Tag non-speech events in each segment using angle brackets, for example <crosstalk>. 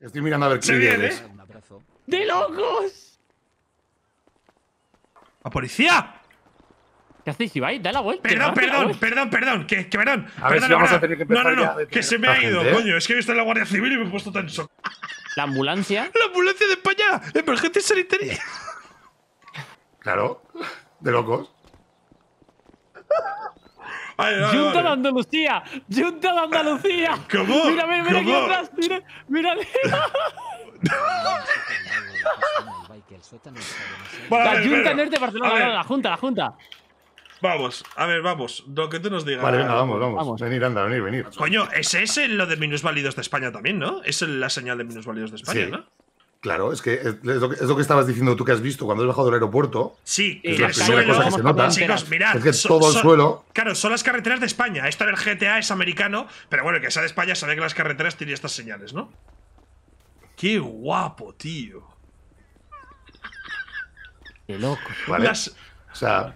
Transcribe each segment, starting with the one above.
Estoy mirando a ver viene. eres. ¡De locos! ¡A policía! ¿Qué hacéis, Ibai? Da la vuelta. Perdón, la perdón, vuelta. perdón, perdón, que, que perdón. A ver perdón, si vamos a tener que No, empezar no, no, que se me ha ido, gente, coño. Es que he visto la Guardia Civil y me he puesto tan shock. La ambulancia. ¡La ambulancia de España! ¡Emergencia sanitaria! Claro, de locos. Ay, ¡Junta de Andalucía! ¡Junta de Andalucía! <laughs> ¿Cómo? Mira, mira, mira aquí atrás. Mira, mira. <laughs> Vale, La Junta espera. Norte de Barcelona. No, la Junta, la Junta. Vamos, a ver, vamos. Lo que tú nos digas. Vale, venga, vamos, vamos. Vamos. Venir, anda, venir, venir. Coño, ese es lo de minusválidos de España también, ¿no? Es la señal de minusválidos de España, Sí. ¿no? Claro, es que es es lo que, es lo que estabas diciendo tú que has visto cuando has bajado del aeropuerto. Sí, que la el primera suelo. cosa que se nota. Chicos, mirad. Es que so- todo el so- suelo- Claro, son las carreteras de España. Esto en el GTA es americano, pero bueno, el que sea de España sabe que las carreteras tienen estas señales, ¿no? Qué guapo, tío. ¡Qué loco! ¿Vale? Las- O sea,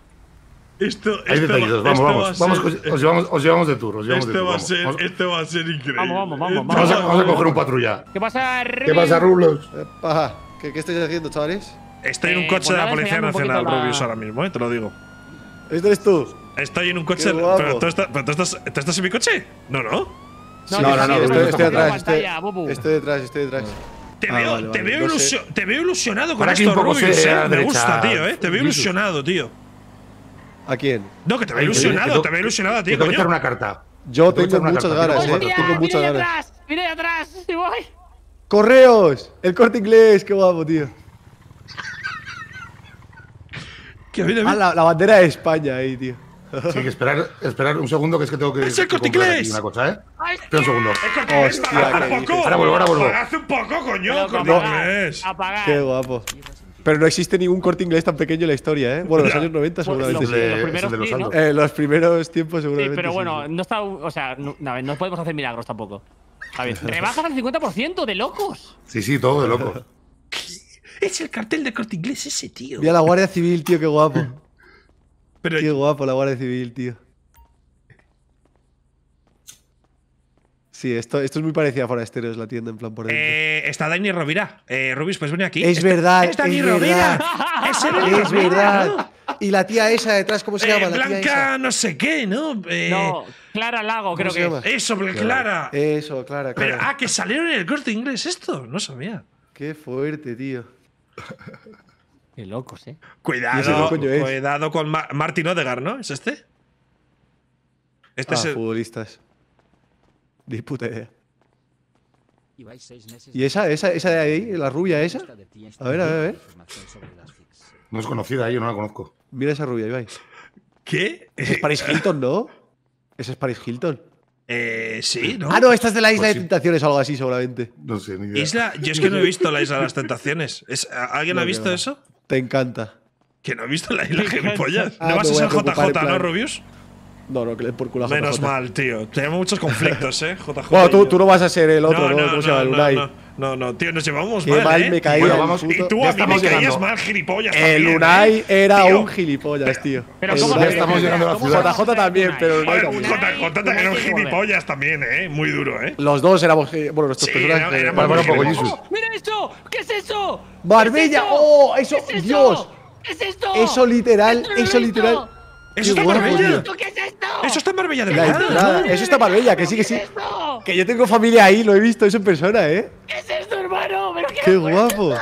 esto, hay esto detallitos. Vamos, vamos. Vamos, ser- os, os llevamos, os llevamos de tour. Os llevamos de Esto tour, va a ser, Vamos- esto va a ser increíble. Vamos, vamos, vamos, vamos. Vamos a, va- vamos a coger un patrulla. ¿Qué pasa, ¿Qué pasa, Rulos? Epa, ¿qué, ¿Qué estáis haciendo, chavales? Estoy en un Eh, coche pues de la nada, Policía Nacional, la- Rubius, ahora mismo, eh, te lo digo. ¿Este eres tú? Estoy en un coche. ¿Pero, tú estás, pero tú, estás, tú estás en mi coche? No, no. Sí, no, no, no, estoy, no, estoy no, estoy atrás. pantalla, Estoy, estoy detrás, estoy detrás. Te Ah, veo, vale, te, vale, veo no sé. te veo ilusionado con esto, un poco Rubius, eh. Me gusta, tío, eh. Te veo ilusionado, tío. ¿A quién? No, que te veo Ay, ilusionado, que te veo ilusionado a ti, Te tengo que echar una carta. Yo Te voy a echar tengo una muchas carta, ganas, tengo eh. Tengo muchas ganas. atrás! ¡Mira ahí atrás! Ibai! ¡Correos! El corte inglés, qué guapo, tío. Mira, Ah, la, la bandera de España ahí, tío. Sí, que esperar, esperar un segundo, que es que tengo que. ¡Es el Corte Inglés! Una cosa, ¿eh? ¡Ay, Espera un segundo. Es corte inglés, qué. Ahora vuelvo, ahora vuelvo. Pagad un poco, coño. Corte inglés. apagar. Qué guapo. Pero no existe ningún corte inglés tan pequeño en la historia, ¿eh? Bueno, los años 90 Pues seguramente. los primeros de los sí. Eh, los primeros tiempos Sí, seguramente. pero sí, bueno, sí. no está. O sea, no, podemos hacer milagros tampoco. A ver, <laughs> rebajas al 50% de locos. Sí, sí, todo de loco. Es el cartel de corte inglés ese, tío. Mira la Guardia Civil, tío, qué guapo. Pero Qué guapo la Guardia Civil, tío. Sí, esto, esto es muy parecido a Forasteros, la tienda, en plan por dentro. Eh, está Dani Rovira. Eh, Rubis, pues venir aquí. Es Este- verdad, Es Dani es Rovira. verdad. <laughs> Es Dani es Rovira, verdad. Y la tía esa detrás, ¿cómo se Eh, llama? La tía Blanca, esa. no sé qué, ¿no? Eh, No, Clara Lago, creo se que. llama? es. Eso, Clara. Eso, Clara, Pero, Clara. ah, que salieron en el corte inglés esto. No sabía. Qué fuerte, tío. Qué locos, eh. ¿Y ese Cuidado, es? cuidado con Ma- Martin Odegaard, ¿no? ¿Es este? Este ah, es el. futbolistas. Ni puta idea. ¿Y esa, esa, esa de ahí, la rubia esa? A ver, a ver, a ver. No es conocida, yo no la conozco. Mira esa rubia, Ibai. ¿Qué? Esa es Paris Hilton, ¿no? Esa es Paris Hilton. Eh, sí, ¿no? Ah, no, esta es de la Isla Pues de sí. Tentaciones o algo así, seguramente. No sé, ni idea. Isla. Yo es que no he visto la Isla de las Tentaciones. ¿Es- ¿Alguien No, ha visto eso? Te encanta. Que no ha visto la Isla Gilipollas. Ah, ¿No vas a ser JJ, plan- no, Rubius? No, no, que le por culo a Menos JJ. mal, tío. Tenemos muchos conflictos, ¿eh? JJ. Bueno, tú, tú no vas a ser el otro, ¿no? no, ¿Cómo se llama? El no, Unai. no, no, no, tío, nos llevamos Qué mal, mal ¿eh? me caía Bueno, vamos, Y tú a mí me estamos caías llegando. mal, gilipollas. El también, Unai ¿eh? era Tío. un gilipollas, tío. Pero El ¿cómo Unai- estamos llegando a la ciudad. JJ también, pero el Unai también. JJ era un gilipollas también, ¿eh? Muy duro, ¿eh? Los dos éramos. eh, Bueno, nuestros Sí, personajes. eh, poco. Jesus. ¡Oh! ¡Mira eso! ¿Qué es eso? Marbella, ¿Qué es oh, eso, ¿Qué es Dios. ¿Qué es esto? Eso literal, Esto no eso literal. ¿Eso está tío. ¿Qué es esto? ¿Eso está en Marbella de La verdad? entrada. Eso está Marbella, que sí, que ¿Qué sí. Que yo tengo familia ahí, lo he visto eso en persona, ¿eh? ¿Qué es esto, hermano? ¿Pero qué, Qué guapo.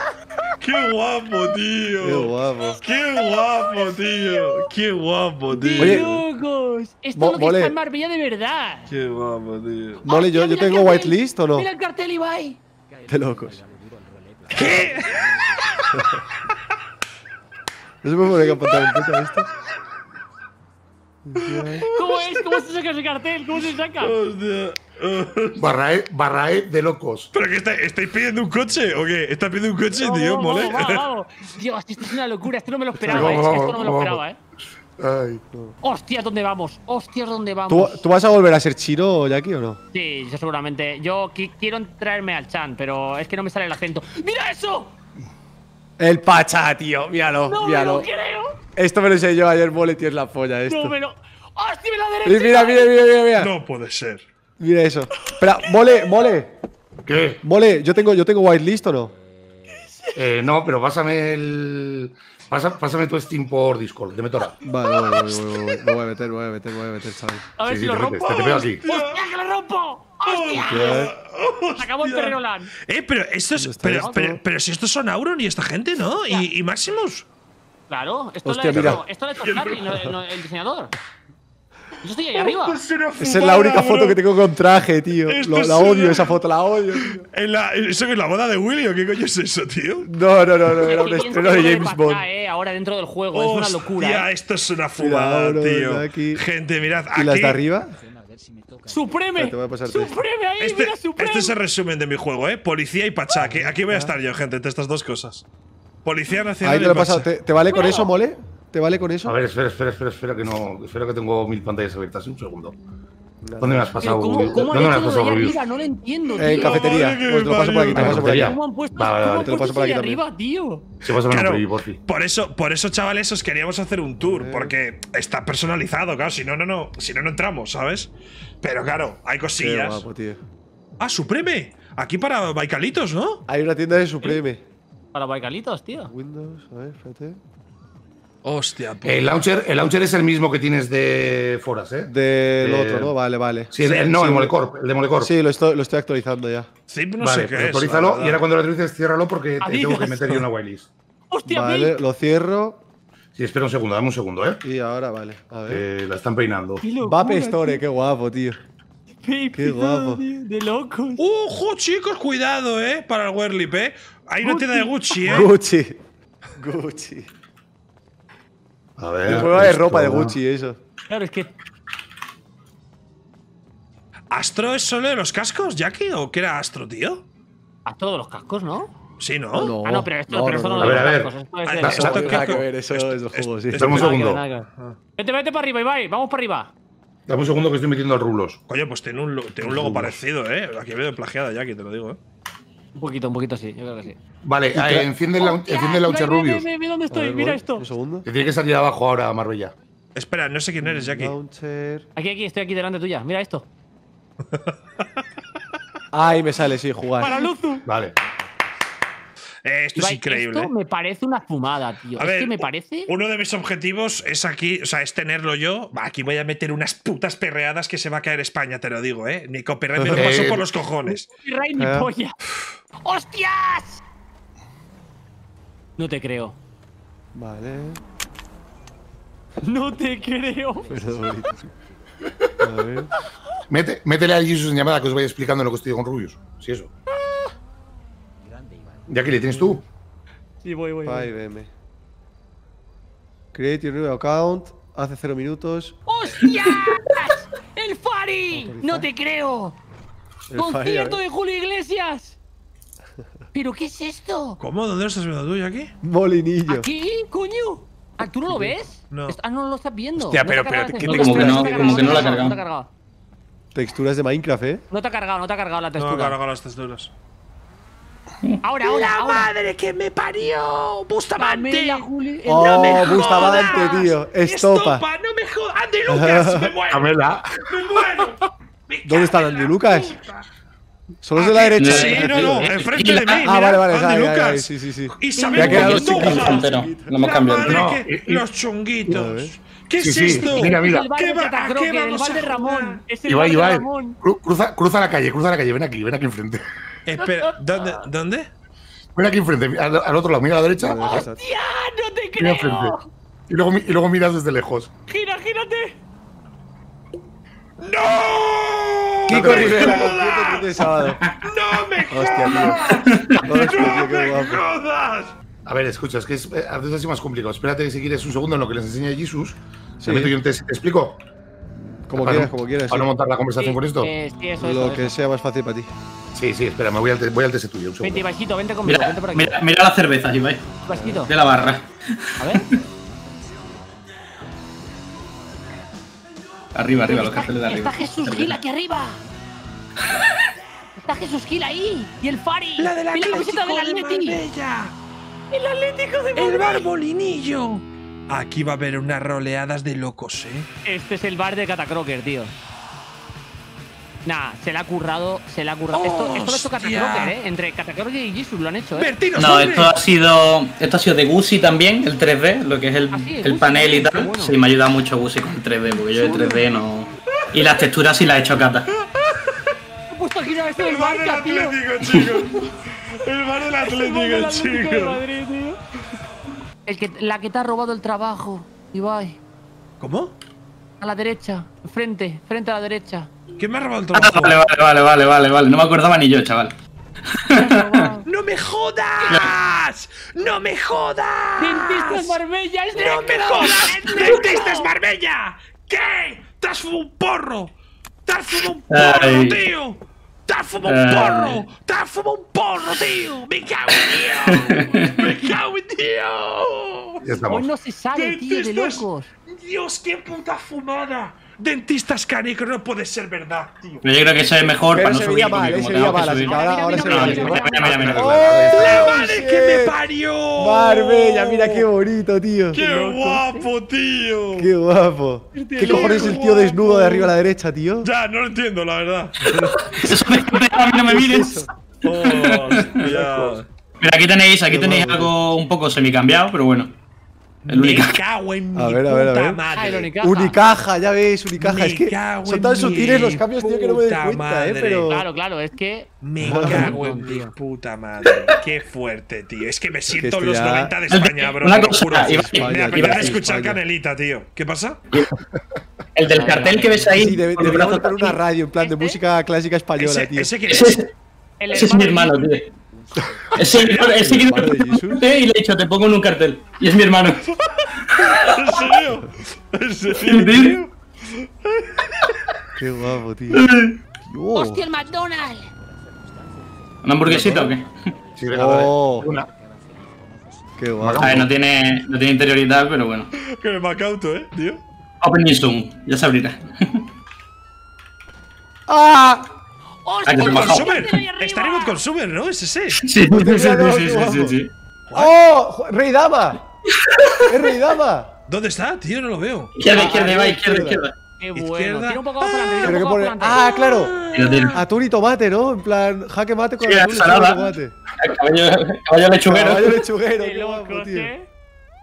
¡Qué guapo, tío! Qué guapo. ¡Qué guapo, tío! ¡Qué guapo, tío! Oye, locos! Esto Mo- es lo que mole. está en Marbella de verdad. ¡Qué guapo, tío! Mole, yo, yo tengo whitelist o no. Mira el cartel, Ibai. De locos. ¿Qué? <laughs> No se puede poner que apuntar en puta esto. ¿Cómo es? ¿Cómo se saca ese cartel? ¿Cómo se saca? Hostia. Barrae, barrae de locos. ¿Pero qué está- estáis pidiendo un coche o qué? ¿Estás pidiendo un coche, tío? vamos, Mole. vamos, <laughs> vamos. Dios, esto es una locura. Esto no me lo esperaba, Vamos, eh. Esto no me lo esperaba, eh. Ay. Hostia, ¿dónde vamos? Hostia, ¿dónde ¿Tú, vamos? ¿Tú vas a volver a ser chino, Jackie, o no? Sí, yo seguramente. Yo qui- quiero traerme al Chan, pero es que no me sale el acento. ¡Mira eso! El Pacha, tío. Míralo, ¡No me míralo. lo creo! Esto me lo enseñó ayer Mole, tío, es la polla esto. ¡No me lo. ¡Hostia, mira la Mira, derecha! mira, mira, mira, mira. No puede ser. Mira eso. Espera, Mole, Mole. ¿Qué? Mole, ¿yo tengo, yo tengo whitelist o no? Eh, no, pero pásame el. pasa- pásame tu Steam por Discord, te meto ahora. Vale, vale, vale, vale, vale, vale. Me voy a meter, me voy a meter, me voy a meter, chaval. A ver Sí, si sí, lo rompo. te, te pego aquí. ¡Hostia, que lo rompo! ¡Hostia! ¿Qué? Acabó el terreno LAN. Eh, pero estos. ¿Dónde está Pero, esto? pero, pero si estos son Auron y esta gente, ¿no? Y, y Maximus. Claro, esto Hostia, lo ha hecho, esto lo ha hecho Charlie, no, no, el diseñador. Yo estoy ahí arriba. Esa es la única foto que tengo con traje, tío. Lo- la odio, esa foto, la odio. tío. En la, ¿Eso que es la boda de Willy o qué coño es eso, tío? No, no, no, no, era un ¿Quién estreno de James Bond. eh, ahora dentro del juego, es una locura. Hostia, eh. esto es una fumada, tío. aquí. Gente, mirad. ¿Y las aquí- de arriba? ¡Supreme! Te voy a pasar esto. ¡Supreme ahí! Este, ¡Mira, Supreme! este es el resumen de mi juego, ¿eh? Policía y Pachá. Aquí, aquí voy a estar yo, gente, entre estas dos cosas. Policía Nacional Ahí te lo he pasado. Pachá. ¿Te, te vale con eso, Mole? ¿Te vale con eso? A ver, espera, espera, espera, espera, que no. Espera que tengo mil pantallas abiertas. Un segundo. ¿Dónde me has pasado? ¿cómo, cómo ¿Dónde me has pasado? No lo entiendo, tío. Eh, en cafetería. Pues te lo paso por aquí, te lo paso por aquí. ¿Cómo han puesto, Vale, vale, te lo paso por eso aquí también. arriba, tío? Se pasa Claro, por por eso, por eso, chavales, os queríamos hacer un tour, porque está personalizado, claro. Si no, no, no, si no, no entramos, ¿sabes? Pero claro, hay Qué cosillas. guapo, tío. Ah, Supreme. Aquí para Baicalitos, ¿no? Hay una tienda de Supreme. Para baicalitos, tío. Windows, a ver, espérate. Hostia, El launcher, el launcher es el mismo que tienes de Foras, ¿eh? Del Eh, otro, ¿no? Vale, vale. Sí, el, el- no, sí, el Molecorp, el de Molecorp. Sí, lo estoy, lo estoy actualizando ya. Zip no vale, sé qué pues es. actualízalo y ahora cuando lo actualices, ciérralo porque te tengo que meter yo una whitelist. ¡Hostia, Vale, lo cierro. Sí, espera un segundo, dame un segundo, ¿eh? Y ahora, vale. A ver. Eh, la están peinando. ¡Qué Vape Store, qué guapo, tío. Pink, qué guapo. tío, De locos. ¡Ojo, chicos! Cuidado, ¿eh? Para el Werlip, ¿eh? Hay una tienda de Gucci, ¿eh? Gucci. <laughs> Gucci. A ver. Es prueba de ropa de Gucci, eso. Claro, es que. ¿Astro es solo de los cascos, Jackie? ¿O qué era Astro, tío? A todos los cascos, ¿no? Sí, ¿no? No. ah, no, pero esto no, pero no, no, no. lo A ver, a ver. Esto es Ah, de- que- ver, eso es del juego, sí. Espera un segundo. ver. Vete, vete para arriba, Ibai. Vamos para arriba. Dame un segundo que estoy metiendo el rulos. Coño, pues tiene un, tiene un logo parecido, ¿eh? Aquí veo plagiada, Jackie, te lo digo, ¿eh? Un poquito, un poquito sí. Yo creo que sí. Vale, eh, enciende el, laun- enciende el launcher Mira, mira, Rubius. mira, mira dónde estoy. ver, Mira voy. esto. Un segundo. Que tiene que salir abajo ahora, Marbella. Espera, no sé quién eres, Jackie. Launcher. Aquí, aquí, estoy aquí delante tuya. Mira esto. Ahí me sale, sí, jugar. Para Luzu. Vale. Eh, esto es increíble. Esto ¿eh? me parece una fumada, tío. A es ver, que me parece. Uno de mis objetivos es aquí, o sea, es tenerlo yo. Aquí voy a meter unas putas perreadas que se va a caer España, te lo digo, ¿eh? Mi copyright me lo paso Eh, por los cojones. <laughs> Ray ni Eh. polla. ¡Hostias! No te creo. Vale. No te creo. <laughs> A ver. Mete, métele a Jesus en llamada que os vaya explicando lo que estoy con Rubius. Sí, eso. Ya que le tienes tú. Sí, voy, voy. voy. 5M. Create your new account. Hace cero minutos. ¡Hostias! <laughs> ¡El Fari! ¡No te creo! El ¡Concierto ver. de Julio Iglesias! <laughs> ¿Pero qué es esto? ¿Cómo? ¿Dónde lo estás viendo tú, Jackie? Molinillo. ¿Aquí, coño? ¿Ah, ¿Tú no lo ves? No. Ah, no lo estás viendo. Hostia, pero- ha pero, cargado ¿qué la textura? textura, Como que te no- ha como que cargado, no la te ha ha cargado. cargado. Texturas de Minecraft, ¿eh? No te ha cargado, no te ha cargado la No, textura. cargo las texturas. Ahora, ahora, ahora. madre que me parió! ¡Bustamante! Juli, Oh, me Bustamante, jodas! tío. Estopa. ¡No me jodas! ¡Andy Lucas! ¡Me muero! Camela. ¡Me muero! Me ¿Dónde en Andy la Lucas? puta. Son los de la derecha. Sí, no, no, enfrente de mí. Ah, mira, vale, vale, Andy ahí, ahí, Lucas. ahí, sí, sí, sí. Isabel Mendoza. Lo hemos La cambiado. No, los chunguitos. ¿Qué Sí, es sí, esto? mira, mira. ¿Qué va- qué vamos a? Ramón. Es el Ibai, Ibai. Ramón. Cru- Cruza, cruza la calle, cruza la calle. Ven aquí, ven aquí enfrente. Espera, ¿dónde? ¿Dónde? Ven aquí enfrente, al, al otro lado, mira a la derecha. ¡Hostia! ¡No te Mira enfrente. creo! Y luego, y luego miras desde lejos. ¡Gira, gírate! ¡No! Kiko ¡Me Rivera. ¡No me jodas! tío. Hostia, tío, ¡No qué me jodas! A ver, escucha, es que es, eh, a veces así más complicado. Espérate si quieres un segundo en lo que les enseña Jesus. Sí. Se meto yo en test. ¿Te explico? Como quieras, no- como quieras. Para no sí. montar la conversación con esto. Eh, sí, eso, eso, Lo eso. que sea más fácil para ti. Sí, sí, espera, me voy al, te- voy al test tuyo. Un Vente, segundo. Ivaisito, vente conmigo, Mira, vente por aquí. mira, mira la cerveza, Ibai. Ivaisito, De la barra. a ver. <laughs> Arriba, arriba, los carteles de arriba. está Jesús Gil aquí arriba. Está Jesús Gil ahí. Y el Fari. La del y la camiseta del Atlético de. Marbella. El Atlético de El Madrid. Aquí va a haber unas roleadas de locos, ¿eh? Este es el bar de Catacroker, tío. Nah, se le ha currado, se le ha currado. Esto, esto lo ha hecho. Catacroker, ¿eh? Entre Catacroker y Jesus lo han hecho, ¿eh? Bertino, No, esto ha sido esto ha sido de Gucci también, el 3D, lo que es el, Ah, sí, el panel y tal. bueno. Sí, me ha ayudado mucho Gucci con el 3D, porque yo de 3D no. Y las texturas sí las he hecho cata. He puesto aquí una vez el El bar del Barca, tío. Atlético, chicos. <laughs> El bar del El Atlético, Atlético chicos. El que, la que te ha robado el trabajo, Ibai. ¿Cómo? A la derecha, frente, frente a la derecha. ¿Quién me ha robado el Ah, trabajo? vale, vale, vale, vale, vale, vale. No me acordaba ni yo, chaval. <laughs> ¡No me jodas! ¡No me jodas! ¡Dentistas Marbella! ¡Es ¡No me jodas! ¡Dentistas Marbella! ¿Qué? ¿Te has fumado un porro? ¡Te has fumado un porro, Ay. tío! ¡Te has fumado un porro! ¡Te has fumado un porro, tío! ¡Me cago en Dios! ¡Me cago en Dios! Hoy no se sale, tío, de Dentistas- locos. ¡Dios, qué puta fumada! Dentistas canicos, no puede ser verdad, tío. Pero yo creo que eso es mejor Pero para no subir. mal, porque eh, como se tengo veía que mal, así subir- que ahora, se. ¡Oh, que me! Marbella, mira qué bonito, tío. ¡Qué guapo, tío! Qué guapo. ¿Qué cojones es el tío desnudo de arriba a la derecha, tío? Ya, no lo entiendo, la verdad. <laughs> Eso mí no me mires. Hostia. Mira, aquí tenéis, aquí tenéis algo un poco semicambiado, pero bueno. El Me único. cago en mi A ver, a ver, a puta ver. Ah, el madre. Unicaja. Unicaja, ya ves, Unicaja. Me Es que cago son tan sutiles los cambios, tío, que no me doy cuenta, eh. madre. Pero. Claro, claro, es que. Me Madre cago en mi puta madre. Qué fuerte, tío. Es que me siento en los ya- 90 de de- España, bro. una cosa, juro. Ibai, Me apetece escuchar España. Canelita, tío. ¿Qué pasa? El del cartel que ves ahí. Sí, los deberíamos poner una radio en plan de ¿Este? música clásica española, Ese, tío. ese que es, El ese es mi hermano, tío. <laughs> De Jesus? y le he dicho, te pongo en un cartel. Y es mi hermano. <laughs> ¿En serio? ¿En serio? Qué guapo, tío. <laughs> Oh. ¡Hostia, el McDonald's! ¿Una hamburguesita o qué? Sí, Oh. Una. Qué guapo. A ver, no tiene, no tiene interior y tal, pero bueno. Que me macauto, eh, tío. Opening soon, ya se abrirá. ¡Ah! Ah, bajó. Consumer. Remote Consumer, ¿no? Es ese. Sí, sí, sí, sí, sí, sí, sí, sí. ¡Oh! ¡Rey Dama! ¡Es Rey Dama! ¿Dónde está, tío? No lo veo. Izquierda, Ah, izquierda, va, izquierda. izquierda. ¡Qué bueno! Izquierda. Tira un poco más para pone. para ¡Ah, claro! Atún y tomate, ¿no? En plan, jaque mate con Sí, atún y tomate. Caballo, caballo lechuguero. Caballo lechuguero, <laughs> Qué qué guapo, locos, tío.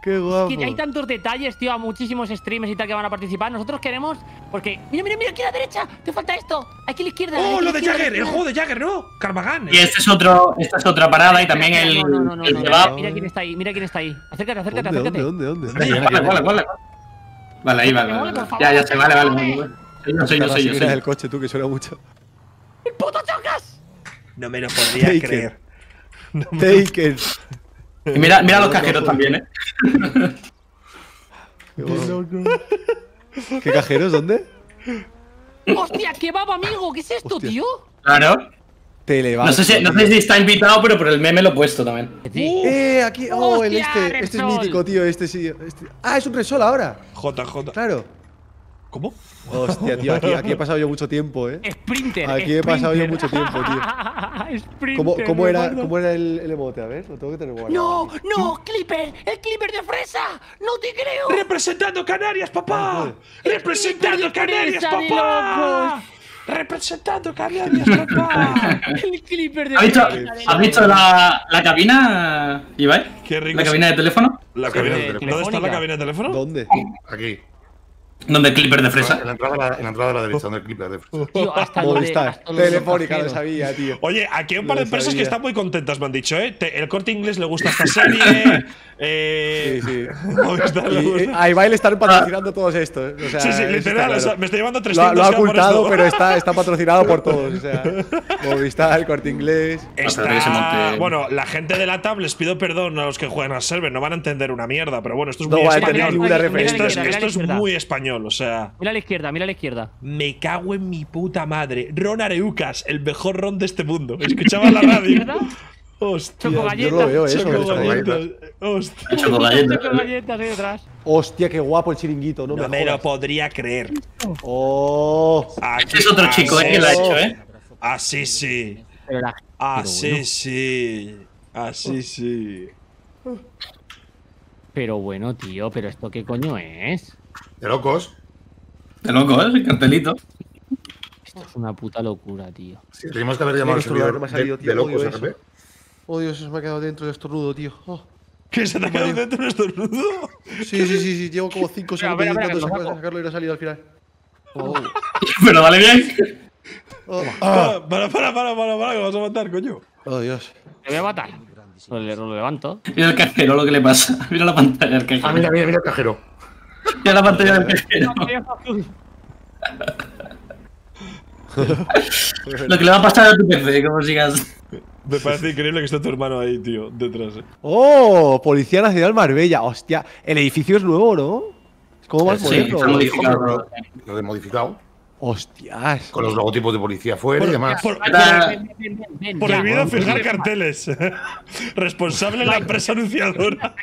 Qué guapo. Que hay tantos detalles, tío, a muchísimos streamers y tal que van a participar. Nosotros queremos. Porque. Mira, mira, mira, aquí a la derecha. Te falta esto. Aquí a la izquierda. ¡Oh, lo de Jagger! El juego de Jagger, ¿no? Carmagan. Y este es otro, esta es otra parada y también el, No, no, no, no, el no, kebab. Mira quién está ahí, mira quién está ahí. Acércate, acércate, ¿Dónde, acércate. dónde, dónde. Vale, vale, vale. Vale, ahí, vale, vale. Ya, ya sé, vale, vale. yo, soy yo, soy yo. yo. del coche, tú, que suena mucho. ¡El puto chocas! No me lo podría creer. Taken. Y mira, mira los cajeros también, eh. Qué guapo. ¿Qué cajeros? ¿Dónde? ¡Hostia, qué baba, amigo! ¿Qué es esto, Hostia. tío? Claro. Telebar. No sé, si, no sé si está invitado, pero por el meme lo he puesto también. Eh, aquí. Oh, el este. Este es mítico, tío. Este sí. Este. Ah, es un Resol ahora. JJ. Claro. ¿Cómo? Hostia, tío. Aquí, aquí he <laughs> pasado yo mucho tiempo, eh. Sprinter. Aquí he pasado yo mucho tiempo, <laughs> Sprinter, ¿Cómo, cómo era. ¿Cómo era el, el emote? A ver, lo tengo que tener guardado. ¡No! ¡No! ¡Clipper! ¡El Clipper de fresa! ¡No te creo! ¡Representando Canarias, papá! Joder. ¡Representando Canarias, papá! ¡Representando Canarias, papá! El Clipper de ¿Has visto, ¿has visto la, la cabina, Ibai? Qué rico ¿La cabina de teléfono? La cabina de de teléfono. ¿Dónde está la cabina de teléfono? ¿Dónde? Aquí. Donde el clipper de En fresa. la entrada, de la- en la entrada de la derecha, donde el clip de fresa. Tío, hasta lo Movistar. lo de Telefónica, lo sabía, tío. Oye, aquí hay un par Lo de empresas que están muy contentas, me han dicho, ¿eh? Te- el corte inglés le gusta esta serie. eh, Sí, sí. Movistar le gusta. eh, a Ibai le están patrocinando todos estos. O sea, sí, sí, literal. o sea, me estoy llevando Lo, 300 ha- lo ha ocultado, pero está, está patrocinado por todos. O sea, Movistar, Corte Inglés. Está- Bueno, la gente de la tab les pido perdón a los que juegan a server, no van a entender una mierda, pero bueno, esto es No muy a ninguna Esto es, esto muy español, o sea. Mira a la izquierda, mira a la izquierda. Me cago en mi puta madre. Ron Areucas, el mejor ron de este mundo. Escuchaba la radio. Hostia. Choco Yo no lo veo eso. Choco galletas. Hostia. Choco galletas. Choco galletas ahí detrás. Hostia, qué guapo el chiringuito, no, No me me lo podría creer. Oh. Aquí- Este es otro chico, eh, que lo ha hecho, eh. Así sí. Pero la- Así sí. Así sí. Pero bueno, tío, pero esto qué coño es? De locos. De loco, ¿eh? El cartelito. Esto es una puta locura, tío. Sí, tenemos que haber llamado al servidor de, de locos, odio RP. Oh, Dios, eso me ha quedado dentro del estornudo, tío. Oh. ¿Qué se te ha quedado dentro de estornudo? Sí, sí, sí, sí, llevo como 5 Espera, segundos intentando sacarlo y no ha salido al final. Oh, <laughs> Pero vale bien. oh, Ah, para, para, para, para, para, que vas a matar, coño. oh, Dios. Te voy a matar. Lo, lo levanto. Mira el cajero lo que le pasa. <laughs> Mira la pantalla del cajero. Ah, mira, mira, mira el cajero. La pantalla del <laughs> cajero. Lo que le va a pasar a tu PC, como sigas. Me parece increíble que esté tu hermano ahí, tío, detrás. eh. Oh, Policía Nacional Marbella. Hostia, el edificio es nuevo, ¿no? Es como más Sí, moderno. está ¿no? modificado. Lo de modificado. Hostias. Con los logotipos de policía fuera y demás. Por, ven, prohibido fijar carteles. <laughs> Responsable la empresa anunciadora.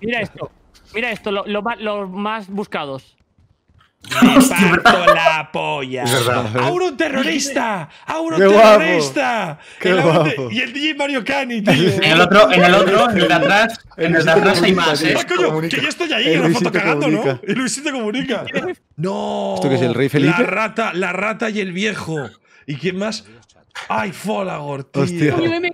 Mira esto. Mira esto, lo- lo ma- los más buscados. <laughs> Me parto la polla. ¡Auro un terrorista! ¡Auro Qué un guapo. terrorista! Qué El guapo. Y el DJ Mario Cani, tío. En el otro, en el otro, en el de atrás, en el de atrás hay más, eh. Ah, coño, que yo estoy ahí El en la foto cagando, ¿no? Y Luisito comunica. No. ¿Esto qué es, el rey Felipe? La rata, la rata y el viejo. ¿Y quién más? ¡Ay, Folagor, tío! Hostia. Coño, ven,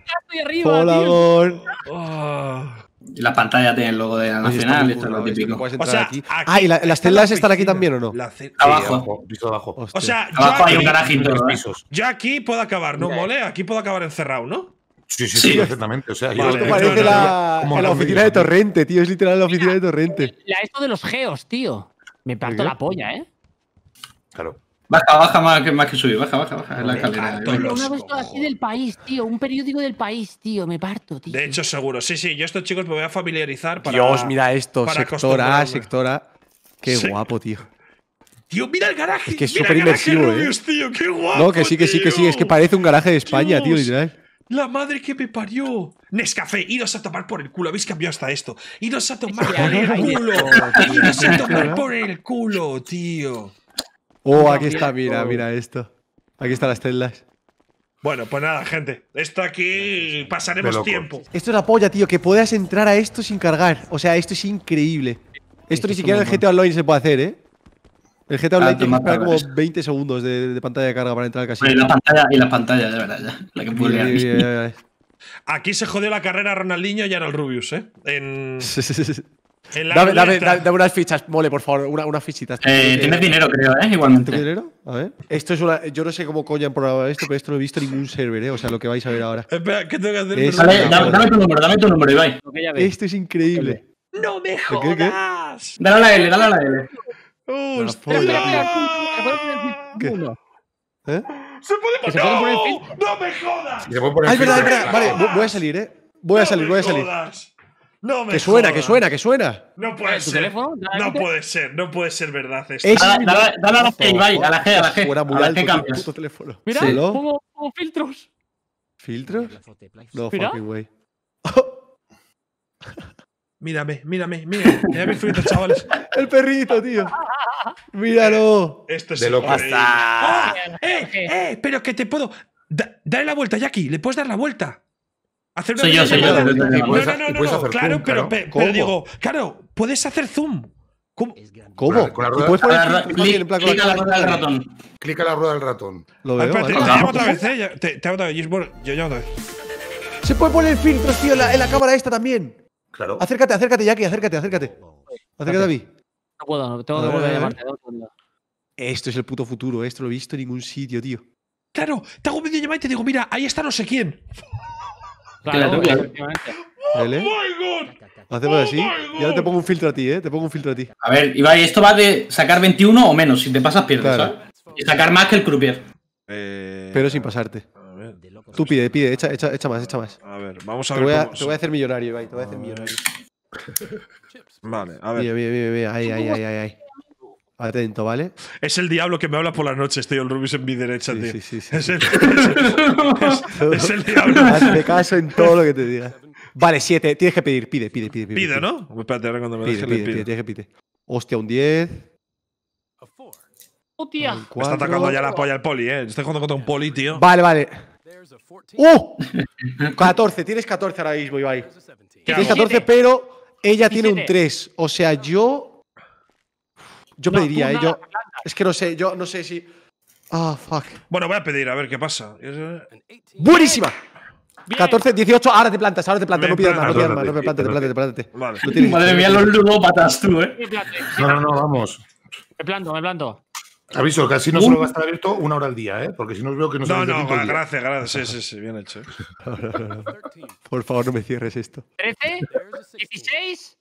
ven, estoy arriba, tío. Polagón. Ah. Y la pantalla tiene el logo de la nacional esto es lo típico. no O entrar sea, aquí. aquí Ah, ¿y la- las celdas la están aquí también o no? La ce- Sí, Abajo. abajo, abajo. O sea, Abajo hay un todo, ¿eh? pisos. yo aquí puedo acabar, ¿no, mole? Aquí puedo acabar encerrado, ¿no? Sí, sí, Sí. sí, perfectamente. O sea, yo- Vale, Esto no, parece no, la, Como la la oficina de Torrente, tío. Es literal la oficina de Torrente. La, esto de los geos, tío. Me parto la polla, ¿eh? Claro. Baja, baja más que, más que subir, baja, baja, baja. En la escalera. los Una vez así del país, tío. Un periódico del país, tío. Me parto, tío. De hecho, seguro. Sí, sí, yo estos chicos me voy a familiarizar para. Dios, mira esto. para Sector A, sector A. Qué Sí. guapo, tío. Tío, mira el garaje. Es que es súper inmersivo, ¿eh? Rubius, tío, qué guapo. No, que sí, que sí, que sí. Es que parece un garaje de España, tío, literal. La madre que me parió. Nescafé, iros a tomar por el culo. Habéis cambiado hasta esto. Iros a tomar por el culo. Iros a tomar por el culo, tío. Oh, aquí está, mira, mira esto. Aquí están las celdas. Bueno, pues nada, gente. Esto aquí pasaremos tiempo. Esto es la polla, tío, que puedas entrar a esto sin cargar. O sea, esto es increíble. Esto ni siquiera en el GTA Online se puede hacer, ¿eh? El GTA Online Ah, tienes que esperar toma, como cabras. 20 segundos de, de pantalla de carga para entrar al Bueno, y casino. la pantalla, y la pantalla, de verdad, ya. La que mira. Aquí se jodió la carrera a Ronaldinho y ahora el Rubius, ¿eh? En, dame, dame, dame, dame unas fichas, mole, por favor, una, unas fichitas. Eh, tienes dinero, creo, ¿eh? ¿Tengo Igualmente. dinero? A ver. Esto es una. Yo no sé cómo coño han programado esto, pero esto no he visto en ningún server, ¿eh? O sea, lo que vais a ver ahora. Espera, ¿qué tengo que hacer? Es- Perdón. Vale, dame, dame tu número, dame tu número, Ibai. Esto es increíble. ¡No me qué? jodas! Dale a la L, dale a la L. ¡Hostia! espera, espera. ¿Se puede poner el ¿Qué? uno? ¿Eh? ¡Se puede ¿Que se puede poner ¡No! ¡No me jodas! Se puede poner Ah, es verdad, es verdad. Vale, voy- a salir, ¿eh? Voy a No salir, me voy a salir. No me Que suena, que suena, que suena. No puede ¿Tu ser. teléfono? No puede ser, no puede ser verdad esto. Es- Dale, dale, dale a la G, Ibai, a la G, a la G. Suena muy A la G cambias. teléfono. Mira, pongo, pongo filtros. ¿Filtros? No Mira. fucking way. <laughs> Mírame, mírame, mírame. Mira mis fritos, chavales. <laughs> El perrito, tío. Míralo. Esto es De locos. increíble. ¡Ah! ¡Eh, eh! Pero que te puedo. Da- dale la vuelta, Jackie. ¿Le puedes dar la vuelta? Hacer una Soy yo, soy yo. No, no, no, no, puedes no, hacer claro, zoom, pero, pero digo, claro, puedes hacer zoom. ¿Cómo? ¿Cómo? Con la ¿Tú rueda- puedes poner con Clica la rueda del ratón. Clica la rueda del ratón. Lo veo, te llamo otra vez, ¿eh? Te, llamo otra vez. Yo llamo otra vez. Se puede poner filtros, tío, en la, en la cámara esta también. Claro. Acércate, acércate, Jackie, acércate, acércate. Acércate a mí. No puedo, no, tengo A que ver, volver a a llamarte. Esto es el puto futuro, esto lo he visto en ningún sitio, tío. Claro, te hago un videollamada y te digo, mira, ahí está no sé quién. Claro, claro. ¡Oh, my God! Hacemos Oh así. my Y ahora te pongo un filtro a ti, ¿eh? Te pongo un filtro a ti. A ver, Ibai, esto va de sacar 21 o menos. Si te pasas, pierdes, Claro. ¿sabes? Y sacar más que el croupier. Pero sin pasarte. A ver, Tú pide, pide, echa, echa, echa más, echa más. a ver, vamos a Te ver. voy a, cómo- te voy a hacer millonario, Ibai, te voy a hacer millonario. Vale, a ver. Mira, mira, mira, ahí, ahí, ahí, ahí. Atento, ¿vale? Es el diablo que me habla por las noches, tío, el Rubius en mi derecha, Sí, tío. sí, sí, sí, Es, el, es- <laughs> es el diablo. <laughs> Hazme caso en todo lo que te diga. Vale, siete. Tienes que pedir. Pide, pide, pide. Pide, ¿no? Espérate, ahora cuando me Pide, deje pide, le pide, tienes que pide. Hostia, un 10. ¡Hostia! un Me está atacando ya la polla el poli, eh. Estoy jugando contra un poli, tío. Vale, vale. ¡Uh! 14, <laughs> tienes 14 ahora mismo, Ibai. ¿Qué Tienes hago? 14, pero ella tiene un Siete. 3. O sea, yo. Yo No, pediría, ¿eh? Yo. Es que no sé, yo no sé si. Ah, fuck. Bueno, voy a pedir a ver qué pasa. ¡Buenísima! Bien. 14, 18, ahora te plantas, ahora te plantas, no pidas más, no pidas más, no me plantes, plantes, te plantes. Vale. Madre mía, lo los ludópatas tú, eh. No, no, no, vamos. me planto, me planto. Aviso, que así no solo va a estar abierto una hora al día, ¿eh? Porque si no os veo que no se No, no, gracias, gracias. Sí, sí, sí, bien hecho. hecho. <laughs> Por favor, no me cierres esto. 13, 16.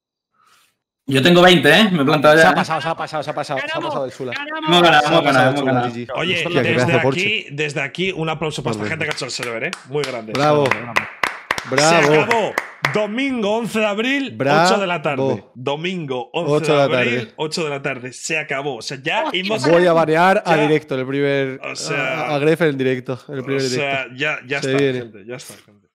Yo tengo 20, ¿eh? Me he plantado Se ya. ha pasado, se ha pasado, se ha pasado. Se ha pasado el Sula. ganamos. Hemos ganado, Se hemos ganado, hemos. Oye, desde aquí, desde aquí, un aplauso para esta gente que ha hecho el server, ¿eh? Muy grande. Bravo. Se Bravo. acabó. Domingo 11 de abril, Bravo. 8 de la tarde. Domingo 11 8 de abril, tarde. 8 de la tarde. Se acabó. O sea, ya hemos. Voy a banear a Ya. directo, en el primer. O sea- a, a Gref en directo. El O primer directo. sea, ya, ya Se está, viene. gente. Ya está, gente.